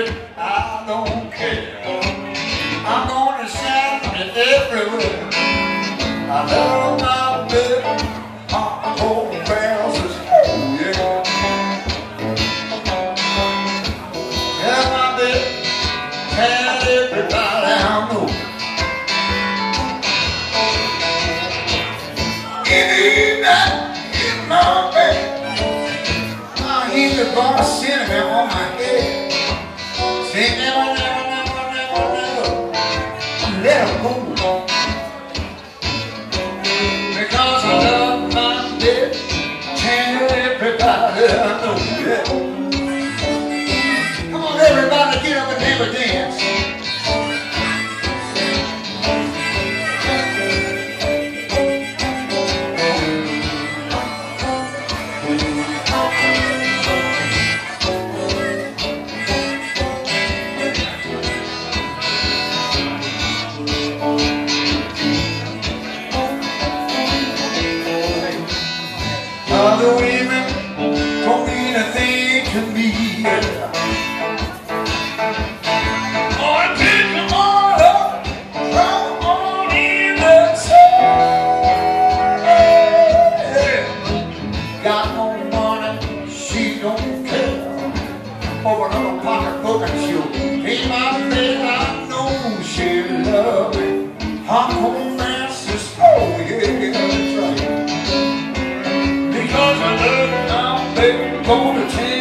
I don't care. I'm gonna shout it everywhere. I love my baby, my whole family says, oh yeah. Yeah, my baby, and everybody I know. Give me that, give my baby. I hear the bar cinema on my head. ¿Sí? over her pocket book and she'll my bed. I know she love me. I'm home, Francis. Oh, yeah, that's right. Because I love you now, baby, go to change.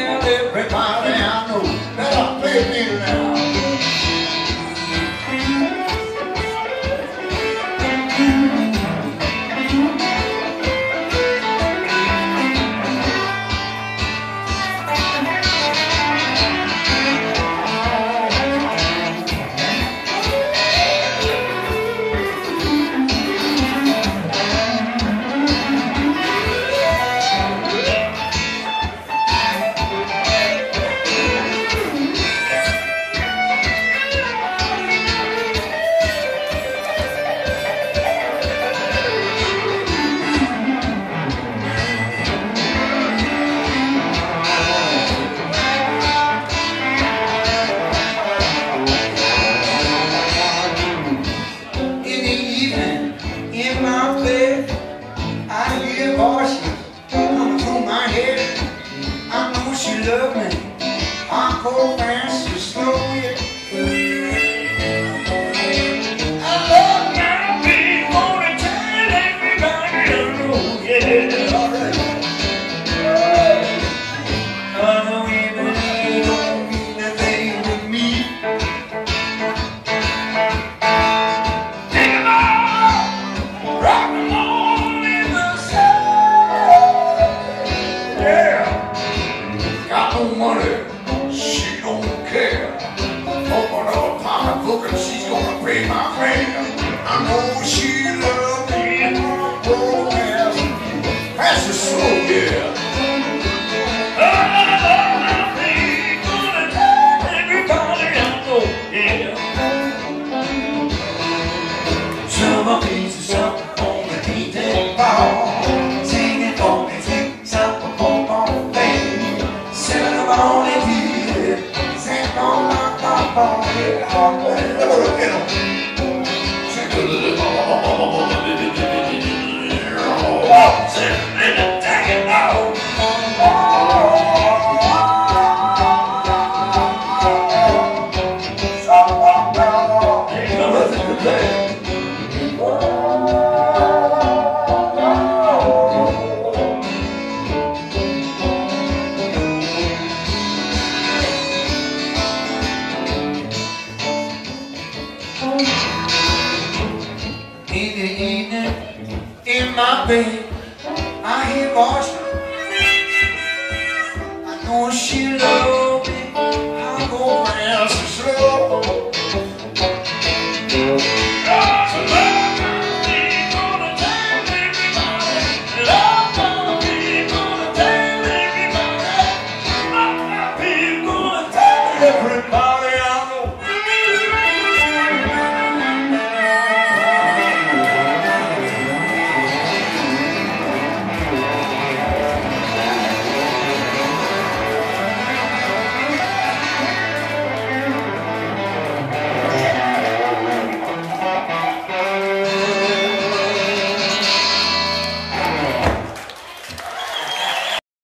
boy, she wanna pull my hair. I know she love me. I'm cold fast, she slow. broken Wow. in the evening in my bed. I hear voices.